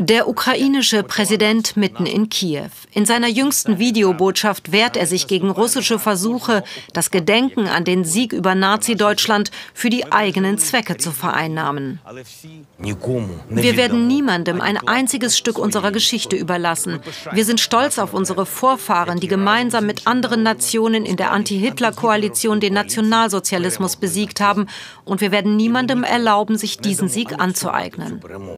Der ukrainische Präsident mitten in Kiew. In seiner jüngsten Videobotschaft wehrt er sich gegen russische Versuche, das Gedenken an den Sieg über Nazi-Deutschland für die eigenen Zwecke zu vereinnahmen. Wir werden niemandem ein einziges Stück unserer Geschichte überlassen. Wir sind stolz auf unsere Vorfahren, die gemeinsam mit anderen Nationen in der Anti-Hitler-Koalition den Nationalsozialismus besiegt haben. Und wir werden niemandem erlauben, sich diesen Sieg anzueignen.